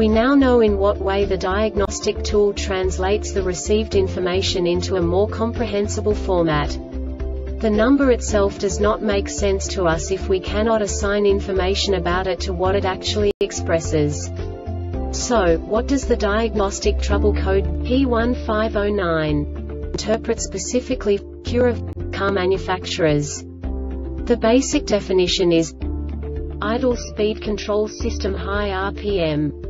We now know in what way the diagnostic tool translates the received information into a more comprehensible format. The number itself does not make sense to us if we cannot assign information about it to what it actually expresses. So, what does the diagnostic trouble code P1509 interpret specifically for of car manufacturers? The basic definition is idle speed control system high RPM.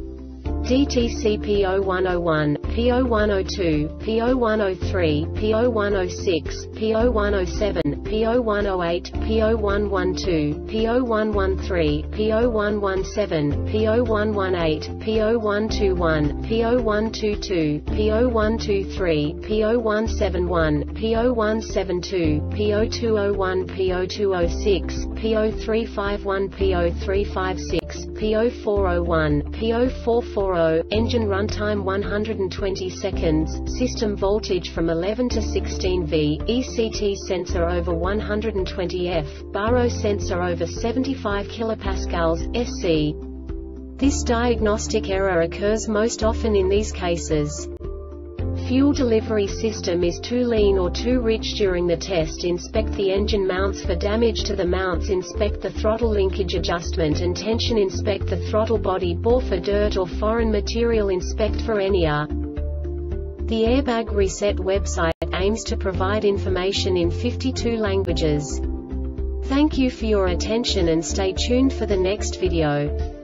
DTC P0101, P0102, P0103, P0106, P0107, P0108, P0112, P0113, P0117, P0118, P0121, P0122, P0123, P0171, P0172, P0201, P0206, P0351, P0356, P0401, P0440, engine runtime 120 seconds, system voltage from 11 to 16 V, ECT sensor over 120 F, baro sensor over 75 kilopascals, SC. This diagnostic error occurs most often in these cases fuel delivery system is too lean or too rich during the test inspect the engine mounts for damage to the mounts inspect the throttle linkage adjustment and tension inspect the throttle body bore for dirt or foreign material inspect for ENIA. The Airbag Reset website aims to provide information in 52 languages. Thank you for your attention and stay tuned for the next video.